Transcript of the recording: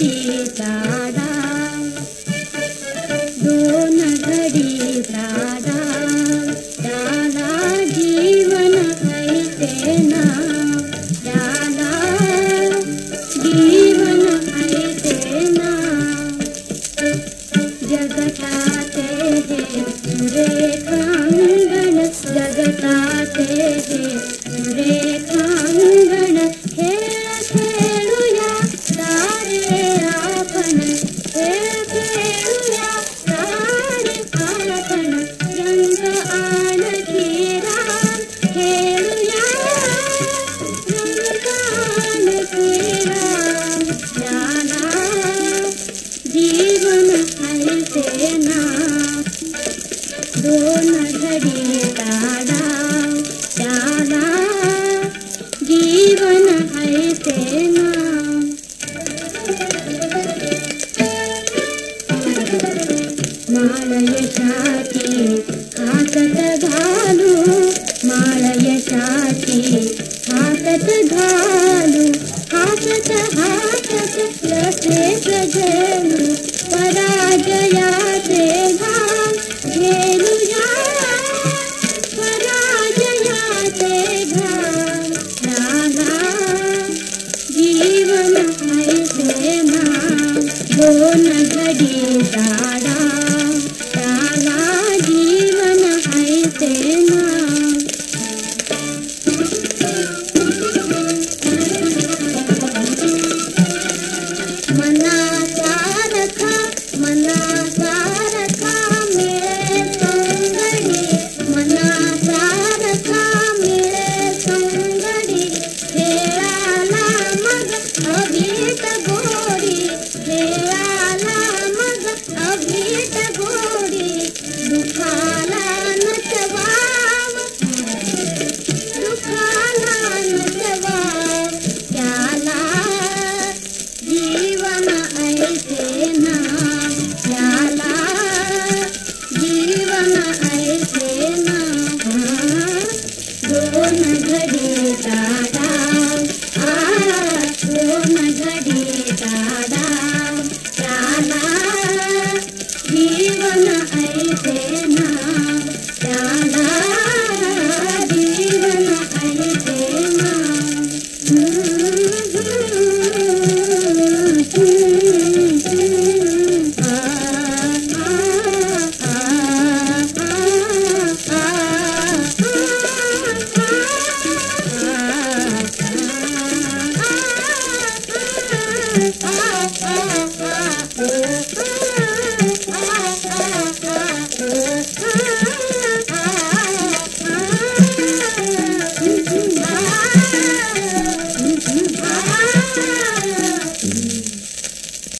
ी दू दोनघेडा गीवन हेते मालयशा हसत ाल मालयशा हाल हसत हास प्रसे प्रजल दोन घडी दादा